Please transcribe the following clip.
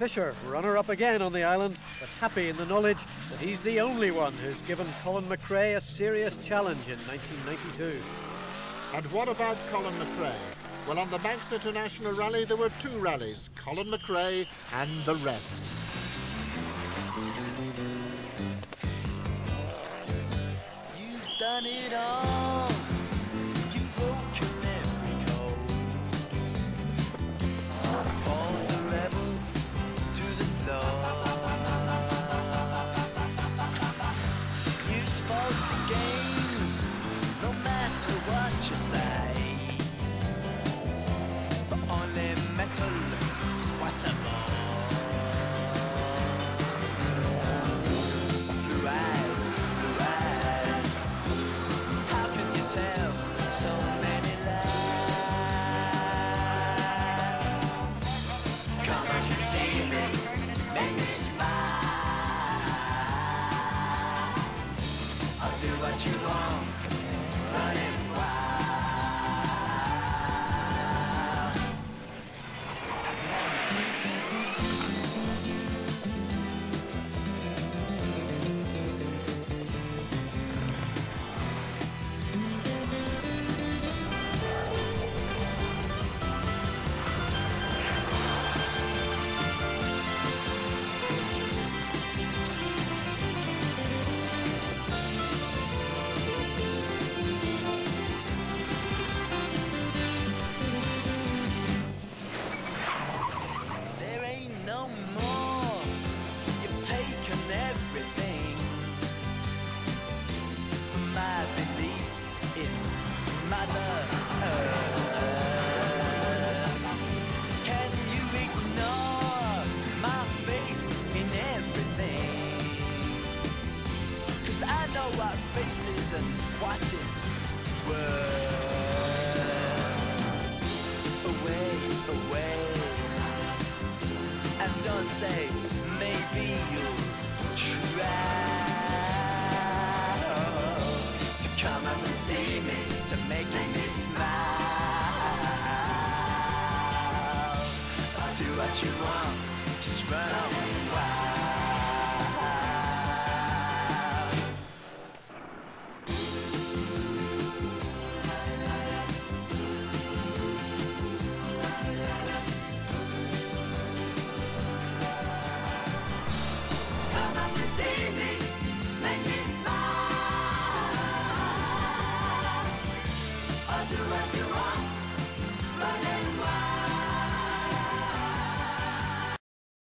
Fisher, runner up again on the island, but happy in the knowledge that he's the only one who's given Colin McRae a serious challenge in 1992. And what about Colin McRae? Well, on the Manx International Rally, there were two rallies Colin McRae and the rest. You've done it all. I know what faith is and what it's worth. Away, away and don't say maybe you'll try to come up and see me to make me smile. Do what you want, just run away.